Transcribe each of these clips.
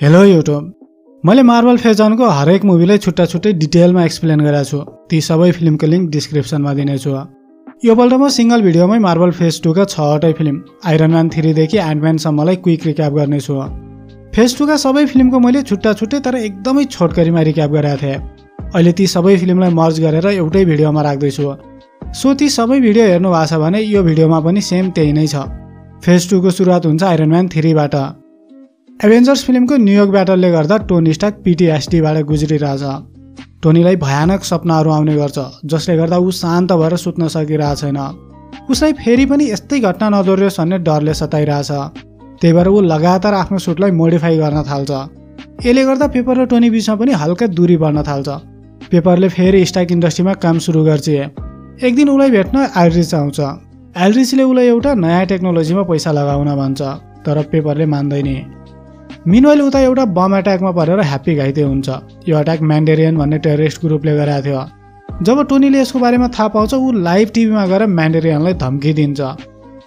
Hello YouTube मैले marble फेजनको हरेक मुभीलाई छुट्टा छुट्टै डिटेलमा एक्सप्लेन गरेको छु। ती सबै फिल्मको लिङ्क डिस्क्रिप्सनमा दिनेछु। योपल्ट म सिङ्गल भिडियोमै मार्बल फेज टूका छवटै फिल्म आइरन म्यान थ्रीदेखि एन्डम्यानसम्मलाई क्विक रिक्याप गर्नेछु। फेज टूका सबै फिल्मको मैले छुट्टा छुट्टै तर एकदमै छोटकरीमा रिक्याप गरेका थिएँ। अहिले ती सबै फिल्मलाई मर्ज गरेर एउटै भिडियोमा राख्दैछु। सो ती सबै भिडियो हेर्नु भएको छ भने यो भिडियोमा पनि सेम त्यही नै छ। फेज टूको सुरुवात हुन्छ आइरन म्यान थ्रीबाट एभेन्जर्स फिल्मको न्युयोर्क ब्याटलले गर्दा टोनी स्टाक पिटिएसडीबाट गुज्रिरहेछ। टोनीलाई भयानक सपनाहरू आउने गर्छ जसले गर्दा ऊ शान्त भएर सुत्न सकिरहेको छैन। उसलाई फेरि पनि यस्तै घटना नदोहोरियोस् भन्ने डरले सताइरहेछ। त्यही भएर ऊ लगातार आफ्नो सुटलाई मोडिफाई गर्न थाल्छ। यसले गर्दा पेपर र टोनी बिचमा पनि हल्का दूरी बढ्न थाल्छ। पेपरले फेरि स्टाक इन्डस्ट्रीमा काम सुरु गर्छ। एक दिन उसलाई भेट्न एल्ड्रिच आउँछ। एल्ड्रिचले उसलाई एउटा नयाँ टेक्नोलोजीमा पैसा लगाउन भन्छ तर पेपरले मान्दैन। मिनवाइल उता एउटा बम एट्याकमा परेर ह्याप्पी घाइते हुन्छ। यो अट्याक म्यान्डेरियन भन्ने टेरिस्ट ग्रुपले गरेको थियो। जब टोनीले यसको बारेमा थाहा पाउँछ ऊ लाइभ टिभीमा गएर म्यान्डेरियनलाई धम्की दिन्छ।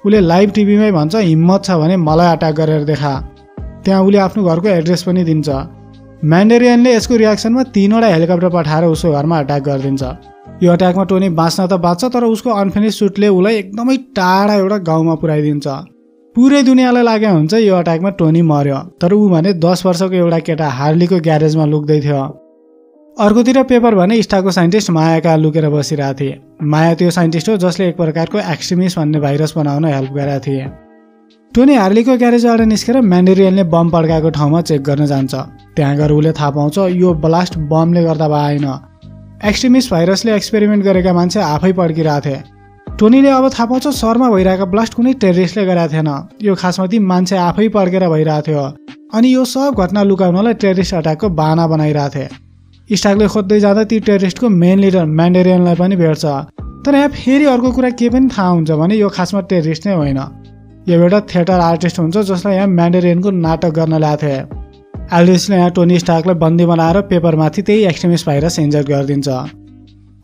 उसले लाइभ टिभीमै भन्छ हिम्मत छ भने मलाई अट्याक गरेर देखा। त्यहाँ उसले आफ्नो घरको एड्रेस पनि दिन्छ। म्यान्डेरियनले यसको रियाक्सनमा तिनवटा हेलिकप्टर पठाएर उसको घरमा अट्याक गरिदिन्छ। यो अट्याकमा टोनी बाँच्न त बाँच्छ तर उसको अनफिनिस सुटले उसलाई एकदमै टाढा एउटा गाउँमा पुऱ्याइदिन्छ। पुरै दुनियाँलाई लागेको हुन्छ यो अट्याकमा टोनी मर्यो। तर ऊ भने दस वर्षको एउटा केटा हार्लीको ग्यारेजमा लुक्दै थियो। अर्कोतिर पेपर भने इस्टाको साइन्टिस्ट मायाका लुकेर बसिरहेको थिए। माया त्यो साइन्टिस्ट हो जसले एक प्रकारको एक्सट्रिमिस भन्ने भाइरस बनाउन हेल्प गरेका थिए। टोनी हार्लीको ग्यारेजबाट निस्केर म्यान्डेरियनले बम पड्काएको ठाउँमा चेक गर्न जान्छ। त्यहाँ गएर उसले थाहा पाउँछ यो ब्लास्ट बमले गर्दा भएन। एक्सट्रिमिस्ट भाइरसले एक्सपेरिमेन्ट गरेका मान्छे आफै पड्किरहेको थिए। टोनीले अब थाहा पाउँछ सहरमा भइरहेको ब्लास्ट कुनै टेरिस्टले गरेको थिएन। यो खासमा ती मान्छे आफै पड्केर भइरहेको थियो। अनि यो सब घटना लुकाउनलाई टेरिस्ट अट्याकको बाना बनाइरहेको थिए। स्टाकले खोज्दै जाँदा ती टेरिस्टको मेन लिडर म्यान्डेरियनलाई पनि भेट्छ। तर यहाँ फेरि अर्को कुरा के पनि थाहा हुन्छ भने यो खासमा टेरिस्ट नै होइन। यो एउटा थिएटर आर्टिस्ट हुन्छ जसलाई यहाँ म्यान्डेरियनको नाटक गर्न ल्याएको थिए। एल्डिसले यहाँ टोनी स्टाकलाई बन्दी बनाएर पेपरमाथि त्यही एक्सट्रिमिस्ट भाइरस इन्जर्ट गरिदिन्छ।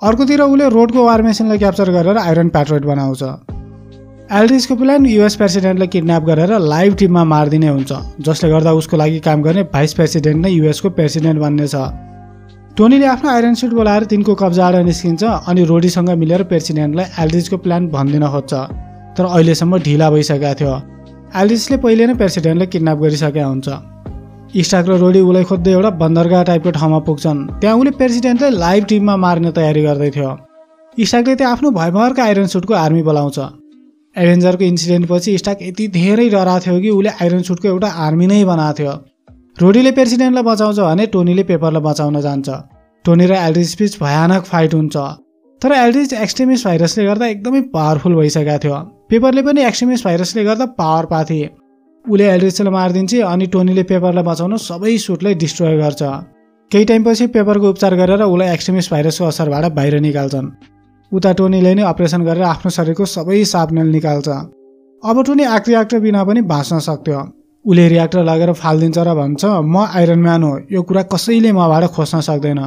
अर्कोतिर उसले रोडको वार मेसिनलाई क्याप्चर गरेर आइरन प्याट्रोइड बनाउँछ। एल्ड्रिसको प्लान युएस प्रेसिडेन्टलाई किडन्याप गरेर लाइभ टिममा मारिदिने हुन्छ जसले गर्दा उसको लागि काम गर्ने भाइस प्रेसिडेन्ट नै युएसको प्रेसिडेन्ट बन्नेछ। टोनीले आफ्नो आइरन सुट बोलाएर तिनको कब्जाबाट निस्किन्छ अनि रोडीसँग मिलेर प्रेसिडेन्टलाई एल्ड्रिसको प्लान भनिदिन खोज्छ तर अहिलेसम्म ढिला भइसकेको थियो। एल्ड्रिसले पहिले नै प्रेसिडेन्टलाई किडन्याप गरिसकेका हुन्छ। स्टाक र रोडी उसलाई खोज्दै एउटा बन्दरगाह टाइपको ठाउँमा पुग्छन्। त्यहाँ उसले प्रेसिडेन्टलाई लाइभ टिममा मार्ने तयारी गर्दै थियो। स्टाकले त्यहाँ आफ्नो भयभरको आइरन सुटको आर्मी बोलाउँछ। एभेन्जरको इन्सिडेन्टपछि स्टाक यति धेरै डराएको थियो कि उसले आइरन सुटको एउटा आर्मी नै बनाएको थियो। रोडीले प्रेसिडेन्टलाई बचाउँछ भने टोनीले पेपरलाई बचाउन जान्छ। टोनी र एल्ड्रिज बिच भयानक फाइट हुन्छ। तर एल्ड्रिज एक्सट्रिमिस्ट भाइरसले गर्दा एकदमै पावरफुल भइसकेको थियो। पेपरले पनि एक्सट्रिमिस्ट भाइरसले गर्दा पावर थिए उसले एल्ड्रिचलाई मारिदिन्छ अनि टोनीले पेपरलाई बचाउन सबै सुटलाई डिस्ट्रोय गर्छ। केही टाइमपछि पेपरको उपचार गरेर उसलाई एक्सट्रिमिस्ट भाइरसको असरबाट बाहिर निकाल्छन्। उता टोनीले नै अपरेसन गरेर आफ्नो शरीरको सबै सापनेल निकाल्छ। अब टोनी आग रियाक्टर बिना पनि बाँच्न सक्थ्यो। उसले रियाक्टर लगेर फालिदिन्छ र भन्छ म आइरन म्यान हो यो कुरा कसैले मबाट खोज्न सक्दैन।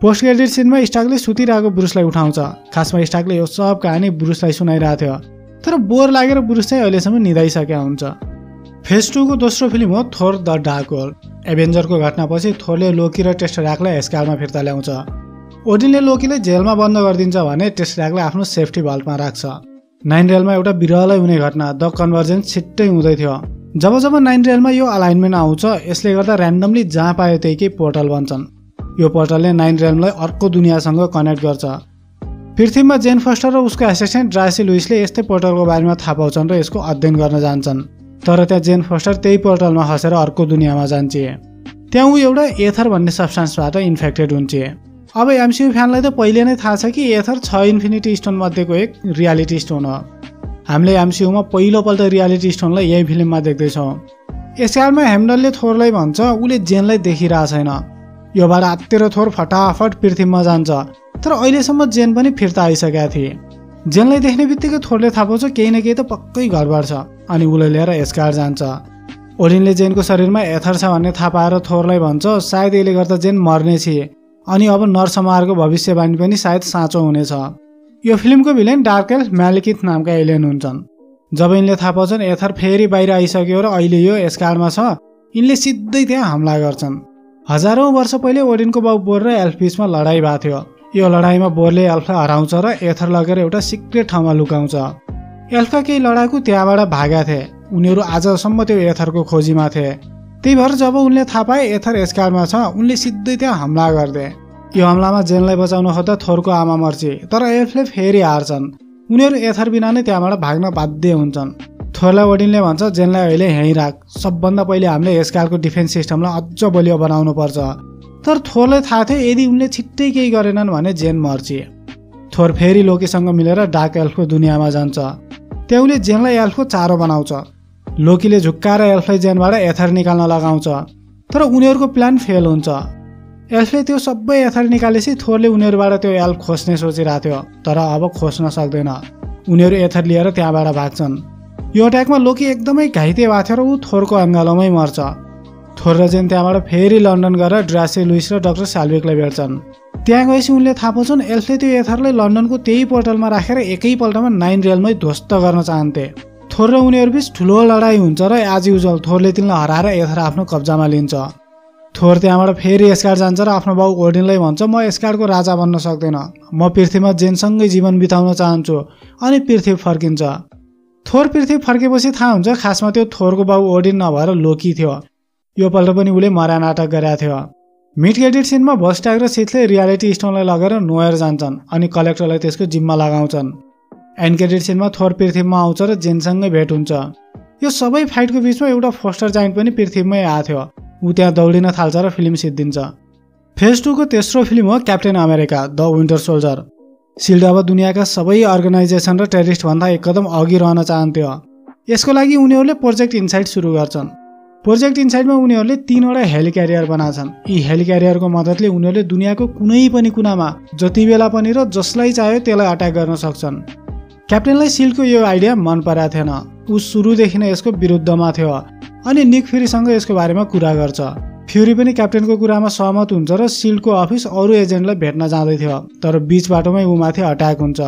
पोस्ट क्रेडिट सिनमा स्टाकले सुतिरहेको ब्रुसलाई उठाउँछ। खासमा स्टाकले यो सब कहानी ब्रुसलाई सुनाइरहेको थियो। तर बोर लागेर ब्रुस चाहिँ अहिलेसम्म निधाइसकेका हुन्छ। फेज टूको दोस्रो फिल्म हो थोर द डार्क होल एभेन्जरको घटनापछि थोरले लोकी र टेस्ट ऱ्याकलाई हेस्कालमा फिर्ता ल्याउँछ। ओडिनले लोकीलाई जेलमा बन्द गरिदिन्छ भने टेस्ट ऱ्याकलाई आफ्नो सेफ्टी भल्टमा राख्छ। नाइन रेलमा एउटा बिरलै हुने घटना द कन्भर्जेन्स छिट्टै हुँदै थियो। जब जब नाइन रेलमा यो अलाइनमेन्ट आउँछ यसले गर्दा ऱ्यान्डमली जहाँ पायो त्यही पोर्टल बन्छन्। यो पोर्टलले नाइन रेलमलाई अर्को दुनियाँसँग कनेक्ट गर्छ। पृथ्वीमा जेन फस्टर र उसको एसिस्टेन्ट ड्रासी लुइसले यस्तै पोर्टलको बारेमा थाहा पाउँछन् र यसको अध्ययन गर्न जान्छन्। तर त्यहाँ जेन फस्टर त्यही पोर्टलमा खसेर अर्को दुनियाँमा जान्छे त्यहाँ ऊ एउटा एथर भन्ने सब्सटान्सबाट इन्फेक्टेड हुन्छ अब एमसियु फ्यानलाई त पहिले नै थाहा छ कि एथर छ इन्फिनिटी स्टोन मध्येको एक रियालिटी स्टोन हो। हामीले एमसियुमा पहिलोपल्ट रियालिटी स्टोनलाई यही फिल्ममा देख्दैछौँ। यसकालमा हेमडलले थोरलाई भन्छ उसले जेनलाई देखिरहेको छैन। योबाट आत्तेर थोर फटाफट पृथ्वीमा जान्छ। तर अहिलेसम्म जेन पनि फिर्ता आइसकेका थिए। जेनलाई देख्ने बित्तिकै थोरले थाहा पाउँछ केही न केही त पक्कै घरबार छ अनि उसलाई लिएर एस्कार जान्छ। ओलिनले जेनको शरीरमा एथर छ भन्ने थाहा पाएर थोरलाई भन्छ सायद यसले गर्दा जेन मर्ने थिए। अनि अब नरसमारको भविष्यवाणी पनि सायद साँचो हुनेछ। यो फिल्मको भिलेन डार्केल म्यालिकित नामका एलियन हुन्छन्। जब यिनले थाहा पाउँछन् एथर फेरि बाहिर आइसक्यो र अहिले यो यसकालमा छ यिनले सिधै त्यहाँ हमला गर्छन्। हजारौँ वर्ष पहिले ओडिनको बाउ बोर र एल्फ बिचमा लडाइँ भएको थियो। यो लडाइँमा बोरले एल्फलाई हराउँछ र एथर लगेर एउटा सिक्रेट ठाउँमा लुकाउँछ। एल्फका केही लडाकु त्यहाँबाट भागा थिए। उनीहरू आजसम्म त्यो एथरको खोजीमा थिए। त्यही भएर जब उनले थाहा पाए एथर एस्कार्डमा छ उनले सिधै त्यहाँ हमला गर्दे यो हमलामा जेनलाई बचाउन खोज्दा थोरको आमा मर्छे तर एल्फले फेरि हार्छन्। उनीहरू एथर बिना नै त्यहाँबाट भाग्न बाध्य हुन्छन्। थोरलाई वडिनले भन्छ जेनलाई अहिले यहीँ राख। सबभन्दा पहिले हामीले यसकालको डिफेन्स सिस्टमलाई अझ बलियो बनाउनु पर्छ तर थोरलाई थाहा थियो यदि उनले छिट्टै केही गरेनन् भने जेन मर्छे थोर फेरि लोकीसँग मिलेर डार्क एल्फको दुनियाँमा जान्छ। त्यहाँ उसले जेनलाई एल्फको चारो बनाउँछ। लोकीले झुक्काएर एल्फलाई जेनबाट एथर निकाल्न लगाउँछ। तर उनीहरूको प्लान फेल हुन्छ। एल्फले त्यो सबै एथर निकालेपछि थोरले उनीहरूबाट त्यो एल्फ खोज्ने सोचिरहेको थियो तर अब खोज्न सक्दैन। उनीहरू एथर लिएर त्यहाँबाट भाग्छन्। यो अट्याकमा लोकी एकदमै घाइते भएको थियो र ऊ थोरको अङ्गालोमै मर्छ। थोर र जेन त्यहाँबाट फेरि लन्डन गएर ड्रासे लुइस र डाक्टर साल्विकलाई भेट्छन्। त्यहाँ गएपछि उनले थाहा पाउँछन् एल्फले त्यो एथरलाई लन्डनको त्यही पोर्टलमा राखेर एकैपल्टमा नाइन रेलमै ध्वस्त गर्न चाहन्थे। थोर र उनीहरू बिच ठुलो लडाइँ हुन्छ र आज युजल थोरले तिनलाई हराएर एथर आफ्नो कब्जामा लिन्छ। थोर त्यहाँबाट फेरि एसकार्ड जान्छ र आफ्नो बाउ ओडिनलाई भन्छ म एसकार्डको राजा बन्न सक्दैन। म पृथ्वीमा जेनसँगै जीवन बिताउन चाहन्छु। अनि पृथ्वी फर्किन्छ। थोर पृथ्वी फर्केपछि थाहा हुन्छ खासमा त्यो थोरको बाउ ओडिन नभएर लोकी थियो। योपल्ट पनि उसले मरा नाटक गरेका थियो। मिड क्रेडिट सिनमा भस्ट्याग र सिथले रियालिटी स्टोनलाई लगेर नुहाएर जान्छन् अनि कलेक्टरलाई त्यसको जिम्मा लगाउँछन्। एन्ड क्रेडिट सिनमा थोर पृथ्वीमा आउँछ र जेनसँगै भेट हुन्छ। यो सबै फाइटको बिचमा एउटा फोस्टर जाइन्ट पनि पृथ्वीमै आएको थियो। ऊ त्यहाँ दौडिन थाल्छ र फिल्म सिद्धिन्छ। फेज टूको तेस्रो फिल्म हो Captain America the Winter Soldier. Shield अब दुनियाँका सबै अर्गनाइजेसन र टेरिस्टभन्दा एक कदम अघि रहन चाहन्थ्यो। यसको लागि उनीहरूले प्रोजेक्ट इन्साइड सुरु गर्छन्। प्रोजेक्ट इन्साइडमा उनीहरूले तिनवटा हेली क्यारियर बनाछन् यी हेली क्यारियरको मद्दतले उनीहरूले दुनियाँको कुनै पनि कुनामा जति बेला पनि र जसलाई चाह्यो त्यसलाई अट्याक गर्न सक्छन्। क्याप्टेनलाई सिल्डको यो आइडिया मन परेको थिएन। ऊ सुरुदेखि नै यसको विरुद्धमा थियो अनि निक फ्युरीसँग यसको बारेमा कुरा गर्छ। फ्युरी पनि क्याप्टेनको कुरामा सहमत हुन्छ र सिल्डको अफिस अरू एजेन्टलाई भेट्न जाँदै थियो तर बिच बाटोमै माथि अट्याक हुन्छ।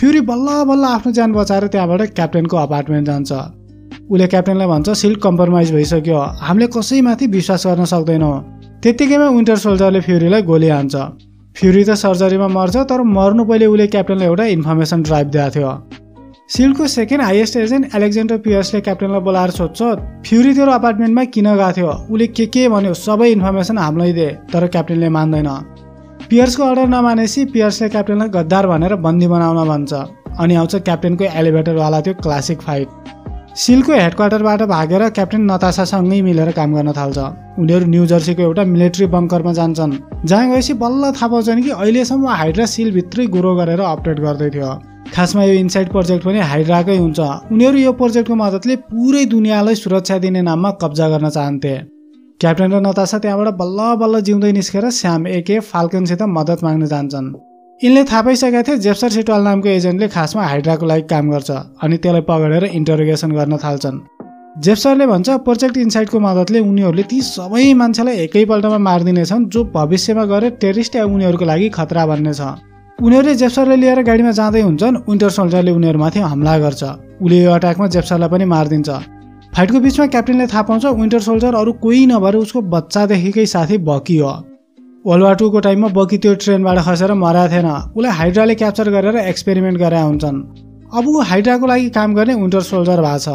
फ्युरी बल्ल बल्ल आफ्नो ज्यान बचाएर त्यहाँबाट क्याप्टेनको अपार्टमेन्ट जान्छ। उसले क्याप्टेनलाई भन्छ सिल्ड कम्प्रोमाइज भइसक्यो। हामीले कसैमाथि विश्वास गर्न सक्दैनौँ त्यत्तिकैमा विन्टर सोल्जरले फ्युरीलाई गोली हान्छ। फ्युरी त सर्जरीमा मर्छ तर मर्नु पहिले उसले क्याप्टेनलाई एउटा इन्फर्मेसन ड्राइभ दिएको थियो। सिल्डको सेकेन्ड हाइएस्ट एजेन्ट एलेक्जेन्डर पियर्सले क्याप्टेनलाई बोलाएर सोध्छ फ्युरी तेरो अपार्टमेन्टमा किन गएको थियो? उसले के के भन्यो? सबै इन्फर्मेसन हामीलाई दे तर क्याप्टेनले मान्दैन पियर्सको अर्डर नमानेपछि पियर्सले क्याप्टेनलाई गद्दार भनेर बन्दी बनाउन भन्छ। अनि आउँछ क्याप्टेनको एलिभेटरवाला त्यो क्लासिक फाइट। सिलको हेडक्वार्टरबाट भागेर क्याप्टेन नतासासँगै मिलेर काम गर्न थाल्छ। उनीहरू न्यू जर्सीको एउटा मिलिट्री बङ्करमा जान्छन्। जहाँ गएपछि बल्ल थाहा पाउँछन् कि अहिलेसम्म हाइड्रा सिलभित्रै गुरो गरेर अपडेट गर्दै थियो। खासमा यो इन्साइड प्रोजेक्ट पनि हाइड्राकै हुन्छ। उनीहरू यो प्रोजेक्टको मद्दतले पुरै दुनियाँलाई सुरक्षा दिने नाममा कब्जा गर्न चाहन्थे। क्याप्टेन र नतासा त्यहाँबाट बल्ल बल्ल जिउँदै निस्केर स्याम एके फाल्कनसित मद्दत माग्न जान्छन्। यिनले थाहा पाइसकेका थिए जेप्सर सिटवाल नामको एजेन्टले खासमा हाइड्राको लागि काम गर्छ अनि त्यसलाई पगडेर इन्टरोगेसन गर्न थाल्छन्। जेप्सरले भन्छ प्रोजेक्ट इन्साइडको मद्दतले उनीहरूले ती सबै मान्छेलाई एकैपल्टमा मारिदिनेछन् जो भविष्यमा गएर टेरिस्ट या उनीहरूको लागि खतरा भन्ने छ उनीहरूले जेप्सरलाई लिएर गाडीमा जाँदै हुन्छन् विन्टर सोल्जरले उनीहरूमाथि हमला गर्छ। उसले यो अट्याकमा जेप्सरलाई पनि मारिदिन्छ। फाइटको बिचमा क्याप्टेनले थाहा पाउँछ विन्टर सोल्जर अरू कोही नभएर उसको बच्चादेखिकै साथी बकी हो वार टूको टाइममा बकी त्यो ट्रेनबाट खसेर मराएको थिएन। उसलाई हाइड्राले क्याप्चर गरेर एक्सपेरिमेन्ट गरे हुन्छन्। अब ऊ हाइड्राको लागि काम गर्ने विन्टर सोल्जर भएको छ।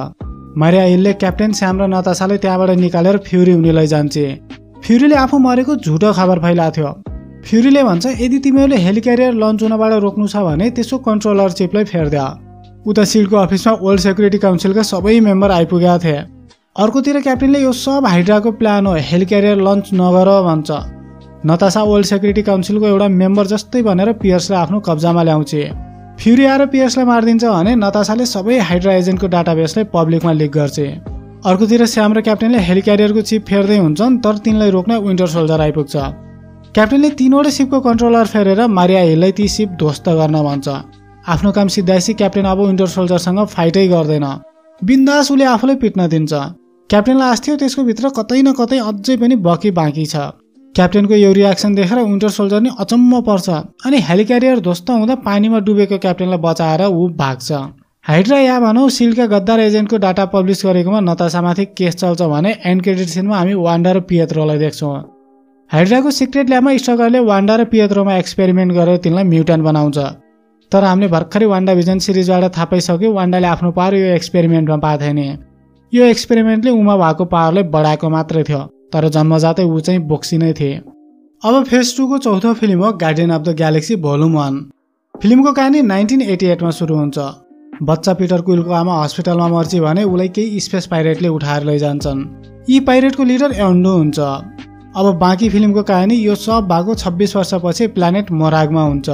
मारिया हिलले क्याप्टेन स्याम र नतासाले त्यहाँबाट निकालेर फ्युरी उनीलाई जान्छे। फ्युरीले आफू मरेको झुटो खबर फैलाएको थियो फ्युरीले भन्छ यदि तिमीहरूले हेलिक्यारियर लन्च हुनबाट रोक्नु छ भने त्यसो कन्ट्रोलर चिपलाई फेर्दा उता सिल्डको अफिसमा वर्ल्ड सेक्युरिटी काउन्सिलका सबै मेम्बर आइपुगेका थिए। अर्कोतिर क्याप्टेनले यो सब हाइड्राको प्लान हो हेलिक्यारियर लन्च नगर भन्छ। नतासा वर्ल्ड सेक्युरिटी काउन्सिलको एउटा मेम्बर जस्तै भनेर पियर्सलाई आफ्नो कब्जामा ल्याउँछ। फ्युरी आएर पियर्सलाई मारिदिन्छ भने नतासाले सबै हाइड्रा एजेन्टको डाटाबेसलाई पब्लिकमा लिक गर्छ। अर्कोतिर स्याम र क्याप्टेनले हेलिक्यारियरको चिप फेर्दै हुन्छन् तर तिनलाई रोक्न विन्टर सोल्जर आइपुग्छ। क्याप्टेनले तिनवटा सिपको कन्ट्रोलर फेरेर मारिया हिललाई ती सिप ध्वस्त गर्न भन्छ। आफ्नो काम सिद्धाएपछि क्याप्टेन अब विन्टर सोल्जरसँग फाइटै गर्दैन। बिन्दास उसले आफूलाई पिट्न दिन्छ। क्याप्टेनलाई आस्थ्यो त्यसको भित्र कतै न कतै अझै पनि बकी बाँकी छ। क्याप्टेनको यो रियाक्सन देखेर विन्टर सोल्जर नि अचम्म पर्छ अनि हेलिक्यारियर ध्वस्त हुँदा पानीमा डुबेको क्याप्टेनलाई बचाएर ऊ भाग्छ। हाइड्रा या भनौँ सिलका गद्दार एजेन्टको डाटा पब्लिस गरेकोमा नतासामाथि केस चल्छ भने एन्ड क्रेडिट सिनमा हामी वान्डा र पियत्रोलाई देख्छौँ। हाइड्राको सिक्रेट ल्याबमा स्ट्रगरले वान्डा र पियत्रोमा एक्सपेरिमेन्ट गरेर तिनलाई म्युटन बनाउँछ। तर हामीले भर्खरै वान्डा भिजन सिरिजबाट थाहा पाइसक्यो वान्डाले आफ्नो पावर यो एक्सपेरिमेन्टमा पाएको थिएन यो एक्सपेरिमेन्टले उमा भएको पावरलाई बढाएको मात्रै थियो। तर जन्मजातै ऊ चाहिँ बोक्सी नै थिए। अब फेज टूको चौथो फिल्म हो Guardian of the Galaxy volume one फिल्मको कहानी नाइन्टिन एटी एटमा सुरु हुन्छ। बच्चा पिटर कुइलको आमा हस्पिटलमा मर्छ भने उसलाई केही स्पेस पाइरेटले उठाएर लैजान्छन्। यी पाइरेटको लिडर एन्डो हुन्छ। अब बाँकी फिल्मको कहानी यो सब भएको छब्बिस वर्षपछि प्लानेट मोरागमा हुन्छ।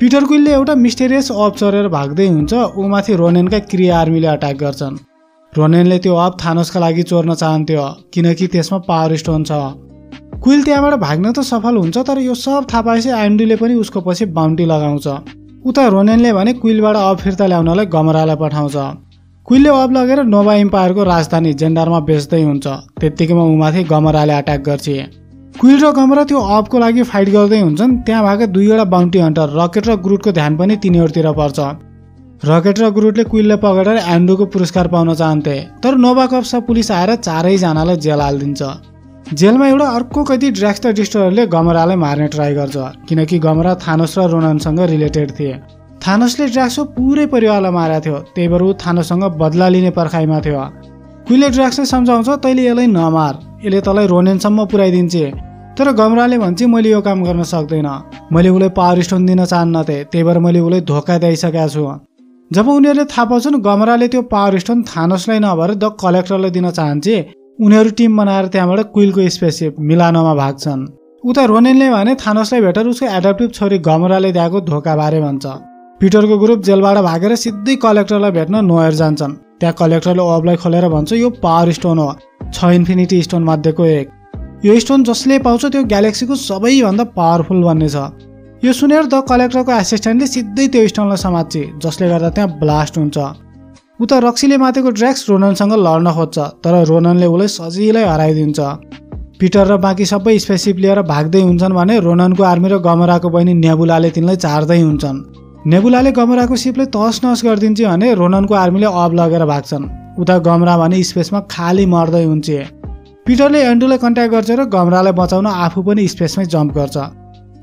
पिटर कुइलले एउटा मिस्टेरियस अप चरेर भाग्दै हुन्छ। ऊमाथि रोनेनका क्रिया आर्मीले अट्याक गर्छन्। रोनेनले त्यो अप थानोसका लागि चोर्न चाहन्थ्यो किनकि त्यसमा पावर स्टोन छ। कुइल त्यहाँबाट भाग्न त सफल हुन्छ तर यो सब थाहा पाएपछि एन्डुले पनि उसको पछि बााउन्टी लगाउँछ। उता रोनेनले भने कुइलबाट अब फिर्ता ल्याउनलाई गमरालाई पठाउँछ। कुइलले अब लगेर नोभा इम्पायरको राजधानी जेन्डारमा बेच्दै हुन्छ त्यत्तिकैमा उमाथि गमराले अट्याक गर्छ। कुइल र गमरा त्यो अपको लागि फाइट गर्दै हुन्छन् त्यहाँ भएका दुईवटा बााउन्टी हन्टर रकेट र ग्रुटको ध्यान पनि तिनीहरूतिर पर्छ। रकेट र ग्रुटले कुइलले पकडेर एन्डुको पुरस्कार पाउन चाहन्थे तर नोभा कप्सा पुलिस आएर चारैजनालाई जेल हालिदिन्छ। जेलमा एउटा अर्को कति ड्राक्स र डिस्टरहरूले गमरालाई मार्ने ट्राई गर्छ किनकि गमरा थानोस र रोननसँग रिलेटेड थिए। थानोसले ड्राक्सको पुरै परिवारलाई मारेको थियो त्यही भएर ऊ थानोसँग बदला लिने पर्खाइमा थियो। कुइले ड्राक्सले सम्झाउँछ तैँले यसलाई नमार यसले तँलाई रोनेनसम्म पुऱ्याइदिन्छ। तर गमराले भन्छ मैले यो काम गर्न सक्दैन। मैले उसलाई पावर स्टोन दिन चाहन्नथे त्यही भएर मैले उसलाई धोका दिइसकेको छु। जब उनीहरूले थाहा पाउँछन् गमराले त्यो पावर स्टोन थानोसलाई नभएर द कलेक्टरलाई दिन चाहन्छ उनीहरू टिम बनाएर त्यहाँबाट कुइलको स्पेसिप मिलानोमा भाग्छन्। उता रोनेनले भने थानोसलाई भेटेर उसको एडप्टिभ छोरी गमराले दिएको धोकाबारे भन्छ। पिटरको ग्रुप जेलबाट भागेर सिधै कलेक्टरलाई भेट्न नोयर जान्छन्। त्यहाँ कलेक्टरले ओबलाई खोलेर भन्छ यो पावर स्टोन हो छ इन्फिनिटी स्टोन मध्येको एक। यो स्टोन जसले पाउँछ त्यो ग्यालेक्सीको सबैभन्दा पावरफुल भन्ने छ यो सुनेर द कलेक्टरको एसिस्टेन्टले सिधै त्यो स्टोनलाई समात्छ जसले गर्दा त्यहाँ ब्लास्ट हुन्छ। उता रक्सीले माथेको ड्र्याक्स रोननसँग लड्न खोज्छ तर रोननले उसलाई सजिलै हराइदिन्छ। पिटर र बाँकी सबै स्पेसिप लिएर भाग्दै हुन्छन् भने रोननको आर्मी र गमराको बहिनी नेबुलाले तिनलाई चार्दै हुन्छन्। नेबुलाले गमराको सिपलाई तस नस गरिदिन्छ भने रोननको आर्मीले अब लगेर भाग्छन्। उता गमरा भने स्पेसमा खाली मर्दै हुन्छ। पिटरले एन्डुलाई कन्ट्याक्ट गर्छ र गमरालाई बचाउन आफू पनि स्पेसमै जम्प गर्छ।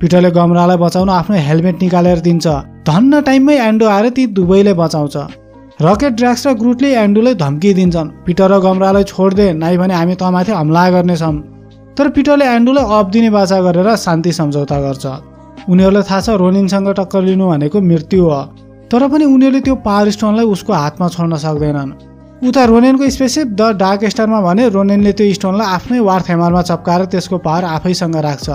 पिटरले गमरालाई बचाउन आफ्नो हेलमेट निकालेर दिन्छ। धन्न टाइममै एन्डो आएर ती दुवैले बचाउँछ। रकेट ड्राक्स र ग्रुटले एन्डुलाई धम्की दिन्छन्। पिटर र गमरालाई छोडिदे नाइ भने हामी तँमाथि हमला गर्नेछौँ। तर पिटरले एन्डुलाई अफ दिने बाचा गरेर शान्ति सम्झौता गर्छ। उनीहरूलाई थाहा छ रोनिनसँग टक्कर लिनु भनेको मृत्यु हो। तर पनि उनीहरूले त्यो पावर स्टोनलाई उसको हातमा छोड्न सक्दैनन्। उता रोनेनको स्पेसिप द डार्क स्टारमा भने रोनेनले त्यो स्टोनलाई आफ्नै वार थेमारमा चप्काएर त्यसको पावर आफैसँग राख्छ।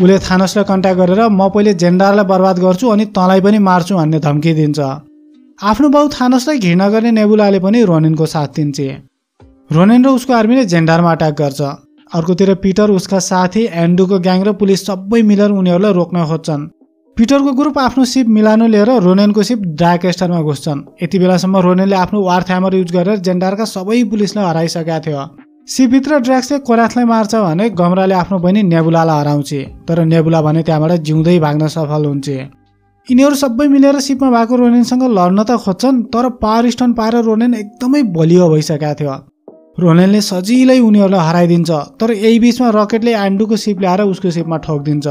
उसले थानसलाई कन्ट्याक्ट गरेर म पहिले जेन्डारलाई बर्बाद गर्छु अनि तँलाई पनि मार्छु भन्ने धम्की दिन्छ। आफ्नो बाउ थानसलाई घृणा गर्ने नेबुलाले पनि रोनेनको साथ दिन्छे। रोनेन र उसको आर्मीले जेन्डारमा अट्याक गर्छ। अर्कोतिर पिटर उसका साथी एन्डुको ग्याङ र पुलिस सबै मिलेर उनीहरूलाई रोक्न खोज्छन्। पिटरको ग्रुप आफ्नो सिप मिलानु लिएर रोनेनको सिप ड्राक स्टारमा घुस्छन्। यति बेलासम्म रोनेनले आफ्नो वार थ्यामर युज गरेर जेन्डारका सबै पुलिसलाई हराइसकेका थियो। सिपभित्र ड्राक्सले कोराथलाई मार्छ भने गमराले आफ्नो बहिनी नेबुलालाई हराउँछ तर नेबुला भने त्यहाँबाट जिउँदै भाग्न सफल हुन्छ। यिनीहरू सबै मिलेर सिपमा भएको रोनेनसँग लड्न त खोज्छन् तर पावर स्टोन पाएर रोनेन एकदमै बलियो भइसकेका थियो। रोनेनले सजिलै उनीहरूलाई हराइदिन्छ तर यही बिचमा रकेटले एन्डुको सिप ल्याएर उसको सिपमा ठोकिदिन्छ।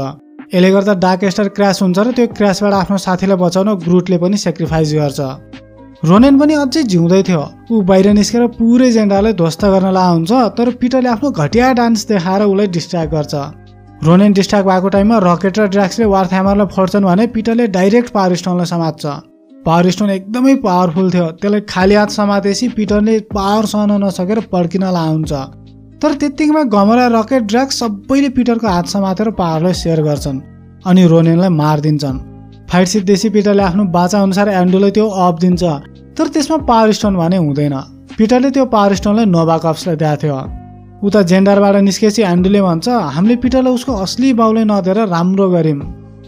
यसले गर्दा डार्क स्टार क्रास हुन्छ र त्यो क्रासबाट आफ्नो साथीलाई बचाउन ग्रुटले पनि सेक्रिफाइस गर्छ। रोनेन पनि अझै जिउँदै थियो। ऊ बाहिर निस्केर पुरै जेन्डालाई ध्वस्त गर्न ला हुन्छ तर पिटरले आफ्नो घटिया डान्स देखाएर उसलाई डिस्ट्र्याक्ट गर्छ। रोनेन डिस्ट्राक्ट भएको टाइममा रकेट र ड्राक्सले वार थ्यामरलाई फोड्छन् भने पिटरले डाइरेक्ट पावर स्टोनलाई समात्छ। पावर स्टोन एकदमै पावरफुल थियो। त्यसलाई खाली हात समातेपछि पिटरले पावर सहन नसकेर पड्किन लाउँछ तर त्यत्तिकैमा घमरा रकेट ड्राक्स सबैले पिटरको हात समातेर पावरलाई सेयर गर्छन् अनि रोनेनलाई मारिदिन्छन् फाइट सिद्धेसी पिटरले आफ्नो बाचा अनुसार एन्डोलाई त्यो अफ दिन्छ। तर त्यसमा पावर स्टोन भने हुँदैन। पिटरले त्यो पावर स्टोनलाई नोभा कप्सलाई दिएको थियो। उता जेन्डरबाट निस्केपछि ह्यान्डुले भन्छ हामीले पिटरलाई उसको असली बाउलाई नदिएर राम्रो गऱ्यौँ।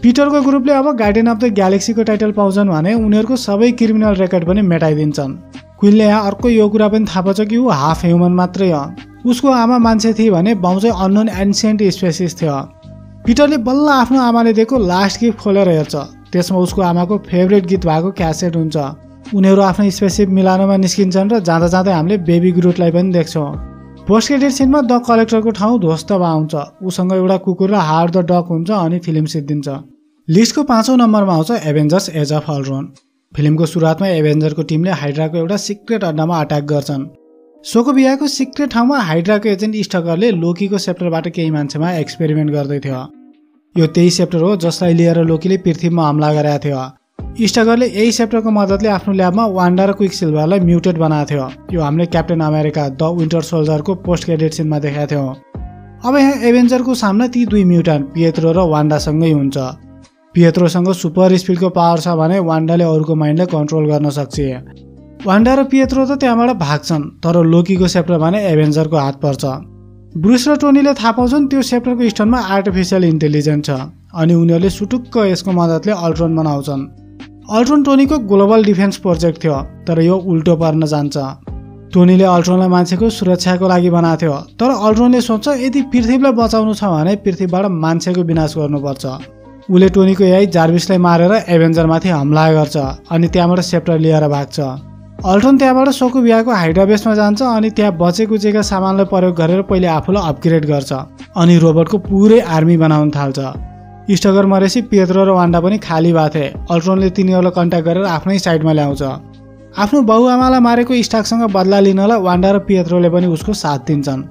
पिटरको ग्रुपले अब गार्डियन अफ द ग्यालेक्सीको टाइटल पाउँछन् भने उनीहरूको सबै क्रिमिनल रेकर्ड पनि मेटाइदिन्छन्। क्विनले यहाँ अर्को यो कुरा पनि थाहा पाउँछ कि ऊ हाफ ह्युमन मात्रै हो। उसको आमा मान्छे थिए भने बाउ चाहिँ अननोन एन्सियन्ट स्पेसिस थियो। पिटरले बल्ल आफ्नो आमाले दिएको लास्ट गिफ्ट खोलेर हेर्छ। त्यसमा उसको आमाको फेभरेट गीत भएको क्यासेट हुन्छ। उनीहरू आफ्नो स्पेसिप मिलानोमा निस्किन्छन् र जाँदा जाँदै हामीले बेबी ग्रुटलाई पनि देख्छौँ। पोस्ट क्रेडिट सिनमा द कलेक्टरको ठाउँ ध्वस्तमा आउँछ उसँग एउटा कुकुर र हार्ड द डक हुन्छ अनि फिल्म सिद्धिन्छ। लिस्टको पाँचौँ नम्बरमा आउँछ एभेन्जर्स एज अफ हलरोन फिल्मको सुरुवातमा एभेन्जरको टिमले हाइड्राको एउटा सिक्रेट अड्डामा अट्याक गर्छन्। सोकोबियाको सिक्रेट ठाउँमा हाइड्राको एजेन्ट स्टकरले लोकीको सेप्टरबाट केही मान्छेमा एक्सपेरिमेन्ट गर्दै थियो। यो त्यही सेप्टर हो जसलाई लिएर लोकीले पृथ्वीमा हमला गरेका थियो स्टकरले यही सेप्टरको मद्दतले आफ्नो ल्याबमा वान्डा र क्विक सिल्भरलाई म्युटेड बनाएको थियो। यो हामीले क्याप्टेन अमेरिका द विन्टर सोल्जरको पोस्ट क्रेडिट सिनमा देखाएको थियौँ। अब यहाँ एभेन्जरको सामना ती दुई म्युटेन्ट पिएत्रो र वान्डासँगै हुन्छ। पिएत्रोसँग सुपर स्पिडको पावर छ भने वान्डाले अरूको माइन्डलाई कन्ट्रोल गर्न सक्छ। वान्डा र पिएत्रो त त्यहाँबाट भाग्छन् तर लोकीको सेप्टर भने एभेन्जरको हात पर्छ। ब्रुस र टोनीले थाहा पाउँछन् त्यो सेप्टरको स्टनमा आर्टिफिसियल इन्टेलिजेन्स छ अनि उनीहरूले सुटुक्क यसको मद्दतले अल्ट्रोन बनाउँछन्। अल्ट्रोन टोनीको ग्लोबल डिफेन्स प्रोजेक्ट थियो तर यो उल्टो पर्न जान्छ। टोनीले अल्ट्रोनलाई मान्छेको सुरक्षाको लागि बनाएको थियो तर अल्ट्रोनले सोच्छ यदि पृथ्वीलाई बचाउनु छ भने पृथ्वीबाट मान्छेको विनाश गर्नुपर्छ। उसले टोनीको यही जार्विसलाई मारेर एभेन्जरमाथि हमला गर्छ अनि त्यहाँबाट सेप्टर लिएर भाग्छ। अल्ट्रोन त्यहाँबाट सोको बिहाको हाइड्राबेसमा जान्छ अनि त्यहाँ बचेकुचेका सामानलाई प्रयोग गरेर पहिले आफूलाई अपग्रेड गर्छ अनि रोबोटको पुरै आर्मी बनाउन थाल्छ। स्टगर मरेपछि पेत्रो र वान्डा पनि खाली भएको थिए अल्ट्रोनले तिनीहरूलाई कन्ट्याक्ट गरेर आफ्नै साइडमा ल्याउँछ। आफ्नो बाउआमालाई मारेको स्टाकसँग बदला लिनलाई वान्डा र पिएत्रोले पनि उसको साथ दिन्छन्।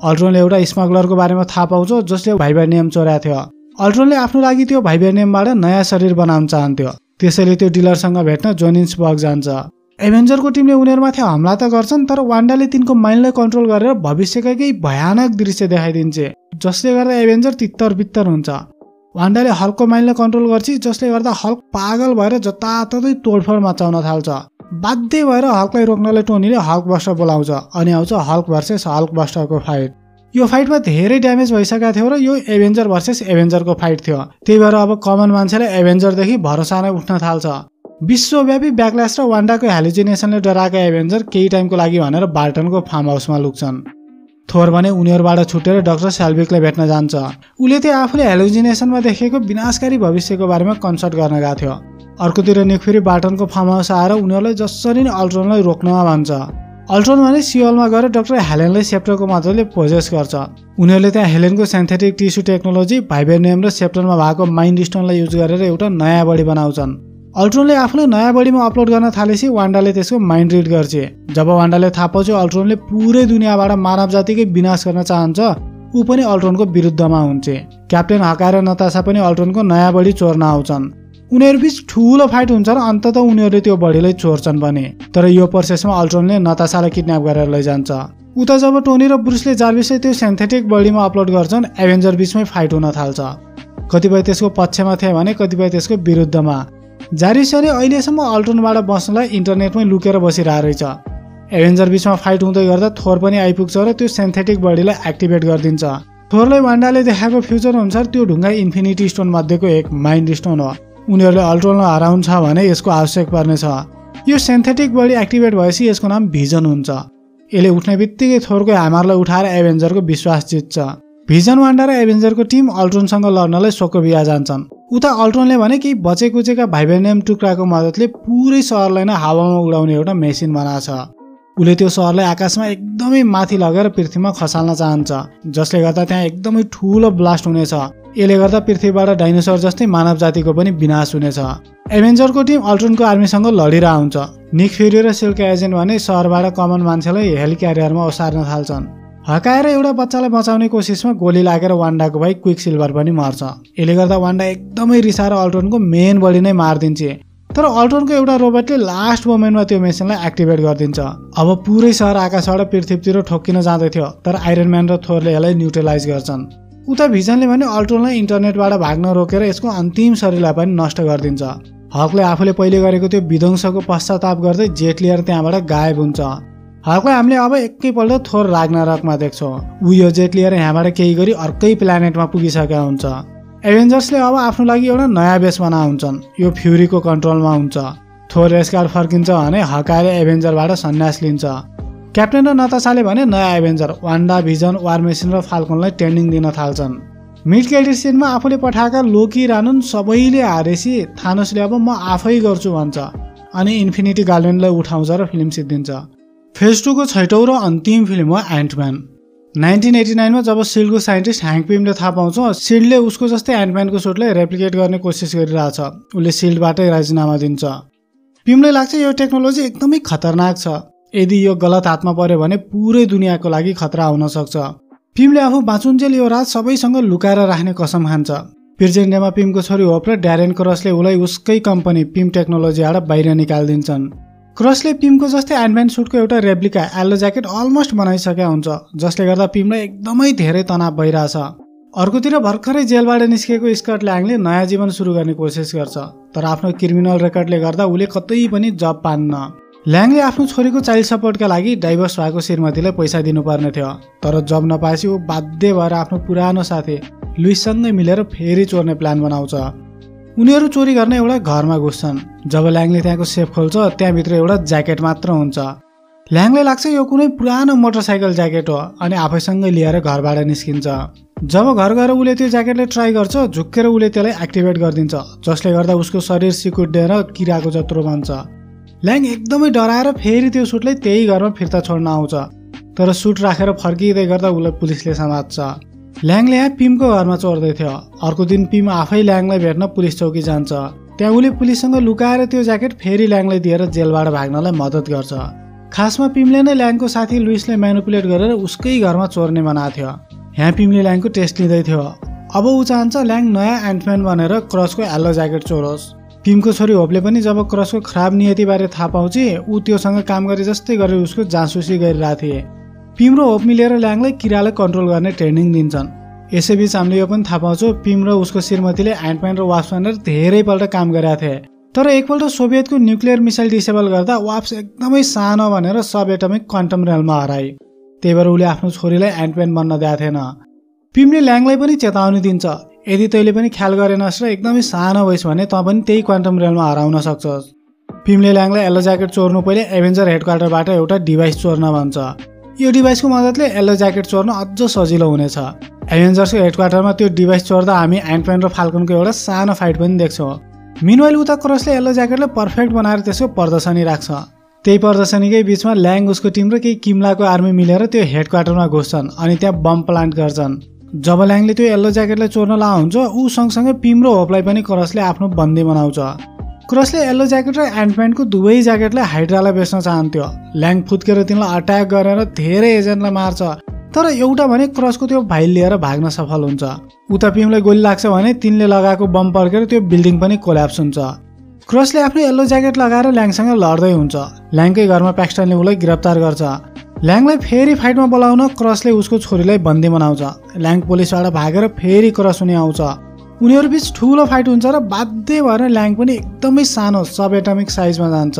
अल्ट्रोनले एउटा स्मग्लरको बारेमा थाहा पाउँछ जसले भाइबा चोराएको थियो। अल्ट्रोनले आफ्नो लागि त्यो भाइबा नयाँ शरीर बनाउन चाहन्थ्यो। त्यसैले त्यो डिलरसँग भेट्न जोनिन्सबर्ग जान्छ। एभेन्जरको टिमले उनीहरूमाथि हमला त गर्छन् तर वान्डाले तिनको माइन्डलाई कन्ट्रोल गरेर भविष्यका केही भयानक दृश्य देखाइदिन्छ जसले गर्दा एभेन्जर तित्तर बित्तर हुन्छ। वान्डाले हल्कको माइन्डलाई कन्ट्रोल गर्छ जसले गर्दा हल्क पागल भएर जताततै तोडफोड मचाउन थाल्छ। बाध्य भएर हल्कलाई रोक्नलाई टोनीले हल्क बस्टर बोलाउँछ अनि आउँछ हल्क भर्सेस हल्क बस्टरको फाइट यो फाइटमा धेरै ड्यामेज भइसकेको थियो र यो एभेन्जर भर्सेस एभेन्जरको फाइट थियो। त्यही भएर अब कमन मान्छेलाई एभेन्जरदेखि भरोसा नै उठ्न थाल्छ। विश्वव्यापी ब्याकल्यास र वान्डाको हेलिजिनेसनले डराएका एभेन्जर केही टाइमको लागि भनेर बार्टनको फार्म हाउसमा लुक्छन्। थोर भने उनीहरूबाट छुटेर डाक्टर स्याल्भिकलाई भेट्न जान्छ। उसले त्यो आफूले हेलोजिनेसनमा देखेको विनाशकारी भविष्यको बारेमा कन्सल्ट गर्न गएको थियो। अर्कोतिर निक फेरि बाटनको फार्म हाउस आएर उनीहरूलाई जसरी नै अल्ट्रोनलाई रोक्नमा भन्छ अल्ट्रोन भने सियोलमा गएर डाक्टर हेलेनलाई सेप्टरको मात्रले पोजेस गर्छ। उनीहरूले त्यहाँ हेलेनको सेन्थेटिक टिस्यु टेक्नोलोजी भाइबेनियम र सेप्टरमा भएको माइन्ड स्टोनलाई युज गरेर एउटा नयाँ बडी बनाउँछन्। अल्ट्रोनले आफूले नयाँ बडीमा अपलोड गर्न थालेपछि वान्डाले त्यसको माइन्ड रिड गर्छ। जब वान्डाले थाहा पाउँछ अल्ट्रोनले पुरै दुनियाँबाट मानव जातिकै विनाश गर्न चाहन्छ ऊ पनि अल्ट्रोनको विरुद्धमा हुन्छ। क्याप्टेन हकाएर नतासा पनि अल्ट्रोनको नयाँ बडी चोर्न आउँछन्। उनीहरू बिच ठुलो फाइट हुन्छ र अन्तत उनीहरूले त्यो बडीलाई चोर्छन् भने। तर यो प्रोसेसमा अल्ट्रोनले नतासालाई किडन्याप गरेर लैजान्छ। उता जब टोनी र ब्रुसले जार्विसले त्यो सेन्थेटिक बडीमा अपलोड गर्छन् एभेन्जर बिचमै फाइट हुन थाल्छ। कतिपय त्यसको पक्षमा थिए भने कतिपय त्यसको विरुद्धमा। जारिसले अहिलेसम्म अल्ट्रोनबाट बस्नलाई इन्टरनेटमै लुकेर बसिरहेको रहेछ। एभेन्जर बिचमा फाइट हुँदै गर्दा थोर पनि आइपुग्छ र त्यो सेन्थेटिक बडीलाई एक्टिभेट गरिदिन्छ। थोरलाई वान्डाले देखाएको फ्युचर अनुसार त्यो ढुङ्गा इन्फिनिटी स्टोन मध्येको एक माइन्ड स्टोन हो। उनीहरूले अल्ट्रोनलाई हराउँछ भने यसको आवश्यक पर्नेछ। यो सेन्थेटिक बडी एक्टिभेट भएपछि यसको नाम भिजन हुन्छ। यसले उठ्ने बित्तिकै थोरको ह्यामरलाई उठाएर एभेन्जरको विश्वास जित्छ। भिजन वान्डा र एभेन्जरको टिम अल्ट्रोनसँग लड्नलाई सोकोभिया जान्छन्। उता अल्ट्रोनले भने केही बचेकुचेका भाइबेनियम टुक्राको मद्दतले पुरै सहरलाई नै हावामा उडाउने एउटा मेसिन बनाएको छ। उसले त्यो सहरलाई आकाशमा एकदमै माथि लगेर पृथ्वीमा खसाल्न चाहन्छ जसले गर्दा त्यहाँ एकदमै ठुलो ब्लास्ट हुनेछ। यसले गर्दा पृथ्वीबाट डाइनोसर जस्तै मानव जातिको पनि विनाश हुनेछ। एभेन्जरको टिम अल्ट्रोनको आर्मीसँग लडेर आउँछ। निक फ्युरी र सिल्का एजेन्ट भने सहरबाट कमन मान्छेलाई हेली क्यारियरमा ओसार्न थाल्छन्। हकाएर एउटा बच्चालाई बचाउने कोसिसमा गोली लागेर वान्डाको भाइ क्विक सिल्भर पनि मर्छ। यसले गर्दा वान्डा एकदमै रिसाएर अल्ट्रोनको मेन बडी नै मारिदिन्छ। तर अल्ट्रोनको एउटा रोबोटले लास्ट मोमेन्टमा त्यो मेसिनलाई एक्टिभेट गरिदिन्छ। अब पुरै सहर आकाशबाट पृथ्वीतिर ठोक्किन जाँदै थियो तर आइरन म्यान र थोरले यसलाई न्युट्रलाइज गर्छन्। उता भिजनले भने अल्ट्रोनलाई इन्टरनेटबाट भाग्न रोकेर यसको अन्तिम शरीरलाई पनि नष्ट गरिदिन्छ। हकले आफूले पहिले गरेको त्यो विध्वंसको पश्चाताप गर्दै जेट लिएर त्यहाँबाट गायब हुन्छ। हल्का हामीले अब एकैपल्ट थोर राग्नारकमा देख्छौँ। ऊ यो जेट लिएर यहाँबाट केही गरी अर्कै प्लानेटमा पुगिसकेका हुन्छ। एभेन्जर्सले अब आफ्नो लागि एउटा नयाँ बेस बना हुन्छन् यो फ्युरीको कन्ट्रोलमा हुन्छ। थोर रेस्कार फर्किन्छ भने हकाले एभेन्जरबाट सन्यास लिन्छ। क्याप्टेन र नतासाले भने नयाँ Avenger Wanda Vision War Machine र फाल्कनलाई ट्रेनिङ दिन थाल्छन्। मिड क्रेडिट आफूले पठाएका लोकी रानुन सबैले हारेसी थानोसले अब म आफै गर्छु भन्छ। अनि इन्फिनिटी गार्डेनलाई उठाउँछ र फिल्म सिद्धिन्छ। फेज टूको छैटौँ र अन्तिम फिल्म हो एन्टम्यान। नाइन्टिन एटी नाइनमा जब सिल्डको साइन्टिस्ट ह्याङ पिमले थाहा पाउँछ सिल्डले उसको जस्तै एन्टम्यानको सुटलाई रेप्लिकेट गर्ने कोसिस गरिरहेछ। उसले सिल्डबाटै राजीनामा दिन्छ। पिमलाई लाग्छ यो टेक्नोलोजी एकदमै खतरनाक छ। यदि यो गलत हातमा पर्यो भने पुरै दुनियाँको लागि खतरा हुन सक्छ। पिमले आफू बाँचुन्जेल यो रात सबैसँग लुकाएर राख्ने कसम खान्छ। पिर्जेन्डेमा पिमको छोरी होप र ड्यारेन क्रसले उसलाई उसकै कम्पनी पिम टेक्नोलोजीबाट बाहिर निकालिदिन्छन्। क्रसले पिमको जस्तै एन्डम्यान सुटको एउटा रेप्लिका एल्लो ज्याकेट अलमोस्ट बनाइसकेका हुन्छ जसले गर्दा पिमलाई एकदमै धेरै तनाव भइरहेछ। अर्कोतिर भर्खरै जेलबाट निस्किएको स्कट ल्याङले नयाँ जीवन सुरु गर्ने कोसिस गर्छ तर आफ्नो क्रिमिनल रेकर्डले गर्दा उसले कतै पनि जब पान्न। ल्याङले आफ्नो छोरीको चाइल्ड सपोर्टका लागि डाइभर्स भएको श्रीमतीलाई पैसा दिनुपर्ने थियो तर जब नपाएपछि ऊ बाध्य भएर आफ्नो पुरानो साथी लुइससँगै मिलेर फेरि चोर्ने प्लान बनाउँछ। उनीहरू चोरी गर्ने एउटा घरमा घुस्छन्। जब ल्याङले त्यहाँको सेफ खोल्छ त्यहाँभित्र एउटा ज्याकेट मात्र हुन्छ। ल्याङलाई लाग्छ यो कुनै पुरानो मोटरसाइकल ज्याकेट हो अनि आफैसँगै लिएर घरबाट निस्किन्छ। जब घर गएर उसले त्यो ज्याकेटलाई ट्राई गर्छ झुक्केर उसले त्यसलाई एक्टिभेट गरिदिन्छ जसले गर्दा उसको शरीर सिकुड्डेर किराको जत्रो बन्छ। ल्याङ एकदमै डराएर फेरि त्यो सुटलाई त्यही घरमा फिर्ता छोड्न आउँछ। तर सुट राखेर फर्किँदै गर्दा उसलाई पुलिसले समात्छ। ल्याङले यहाँ पिमको घरमा चोर्दै थियो। अर्को दिन पिम आफै ल्याङलाई भेट्न पुलिस चौकी जान्छ। त्यहाँ उसले पुलिससँग लुकाएर त्यो ज्याकेट फेरि ल्याङलाई दिएर जेलबाट भाग्नलाई मद्दत गर्छ। खासमा पिमले नै ल्याङको साथी लुइसलाई म्यानुपुलेट गरेर उसकै घरमा चोर्ने बनाएको थियो यहाँ पिमले ल्याङको टेस्ट लिँदै थियो। अब ऊ चाहन्छ ल्याङ नयाँ एन्टम्यान बनेर क्रसको एल्लो ज्याकेट चोरोस्। पिमको छोरी होपले पनि जब क्रसको खराब नियतिबारे थाहा पाउँछ ऊ त्योसँग काम गरे जस्तै गरेर उसको जाँसुसी गरिरहेको थिए पिम र होप मिलेर ल्याङलाई किरालाई कन्ट्रोल गर्ने ट्रेनिङ दिन्छन्। यसैबिच हामीले यो पनि थाहा पाउँछौँ पिम र उसको श्रीमतीले ह्यान्डप्यान र वाप्स भनेर धेरैपल्ट काम गरेका थिए। तर एकपल्ट सोभियतको न्युक्लियर मिसाइल डिसेबल गर्दा वाप्स एकदमै सानो भनेर सब एटमिक क्वान्टम रेलमा हराए। त्यही भएर उसले आफ्नो छोरीलाई ह्यान्डप्यान बन्न दिएको थिएन। पिमले ल्याङलाई पनि चेतावनी दिन्छ। यदि तैँले पनि ख्याल गरेनस् र एकदमै सानो भइस् भने तँ पनि त्यही क्वान्टम रेलमा हराउन सक्छस्। पिमले ल्याङलाई एल्लो ज्याकेट चोर्नु पहिले एभेन्जर हेड क्वार्टरबाट एउटा डिभाइस चोर्न भन्छ। यो डिभाइसको मद्दतले एल्लो ज्याकेट चोर्न अझ सजिलो हुनेछ। एभेन्जर्सको हेडक्वार्टरमा त्यो डिभाइस चोर्दा हामी एन्डप्यान र फाल्कनको एउटा सानो फाइट पनि देख्छौँ। मिनवाइल उता क्रसले एल्लो ज्याकेटलाई पर्फेक्ट बनाएर त्यसको प्रदर्शनी राख्छ। त्यही प्रदर्शनीकै बिचमा ल्याङ उसको टिम र केही किम्लाको आर्मी मिलेर त्यो हेडक्वार्टरमा घुस्छन् अनि त्यहाँ बम प्लान्ट गर्छन्। जब ल्याङले त्यो एल्लो ज्याकेटलाई चोर्न ला हुन्छ ऊ सँगसँगै पिम र होपलाई पनि क्रसले आफ्नो बन्दी बनाउँछ। क्रसले येल्लो ज्याकेट र ह्यान्ड प्यान्टको दुवै ज्याकेटलाई हाइड्रालाई बेच्न चाहन्थ्यो। ल्याङ फुत्केर तिनलाई अट्याक गरेर धेरै एजेन्टलाई मार्छ। तर एउटा भने क्रसको त्यो भाइल लिएर भाग्न सफल हुन्छ। उता पिमलाई गोली लाग्छ भने तिनले लगाएको बम पर्केर त्यो बिल्डिङ पनि कोल्याप्स हुन्छ। क्रसले आफ्नो येल्लो ज्याकेट लगाएर ल्याङसँग लड्दै हुन्छ। ल्याङकै घरमा प्याक्स्टनले उसलाई गिरफ्तार गर्छ। ल्याङलाई फेरि फाइटमा बोलाउन क्रसले उसको छोरीलाई बन्दी बनाउँछ ल्याङ पुलिसबाट भागेर फेरि क्रस हुने आउँछ। उनीहरू बिच ठुलो फाइट हुन्छ र बाध्य भएर ल्याङ पनि एकदमै सानो सब एटमिक साइजमा जान्छ।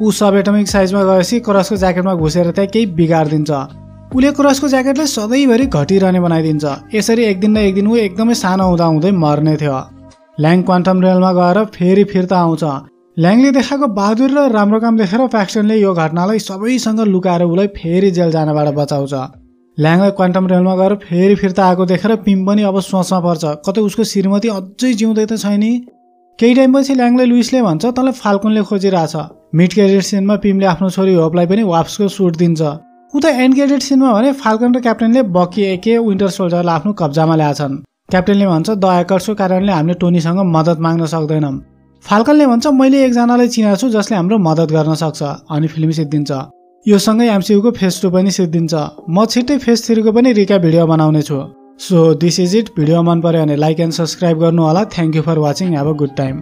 ऊ सब एटमिक साइजमा गएपछि क्रसको ज्याकेटमा घुसेर त्यहाँ केही बिगारिदिन्छ। उसले क्रसको ज्याकेटलाई सधैँभरि घटिरहने बनाइदिन्छ। यसरी एक दिन न एक दिन ऊ एकदमै सानो हुँदा हुँदै मर्ने थियो। ल्याङ क्वान्टम रेलमा गएर फेरि फिर्ता आउँछ। ल्याङले देखाएको बहादुर र राम्रो काम देखेर फ्याक्सनले यो घटनालाई सबैसँग लुकाएर उसलाई फेरि जेल जानबाट बचाउँछ। ल्याङलाई क्वान्टम रेलमा गएर फेरि फिर्ता आएको देखेर पिम पनि अब सोचमा पर्छ। कतै उसको श्रीमती अझै जिउँदै त छैन केही टाइमपछि ल्याङले लुइसले भन्छ तँलाई फाल्कुनले खोजिरहेछ। मिड क्याडेट सिनमा पिमले आफ्नो छोरी होपलाई पनि वाप्सको सुट दिन्छ। उता एन्ड क्याडेट सिनमा भने फाल्कन र क्याप्टेनले बकी एके विन्टर सोल्जरलाई आफ्नो कब्जामा ल्याछन् क्याप्टेनले भन्छ दयाकर्सको कारणले हामीले टोनीसँग मद्दत माग्न सक्दैनौँ। फाल्कनले भन्छ मैले एकजनालाई चिनाएको छु जसले हाम्रो मद्दत गर्न सक्छ अनि फिल्म सिद्धिन्छ यो सँगै एमसियुको फेस टू पनि सिद्धिन्छ। म छिट्टै फेस थ्रीको पनि रिका भिडियो बनाउने छु so this is it video मन पऱ्यो भने लाइक एन्ड सब्सक्राइब गर्नु होला thank you for watching have a good time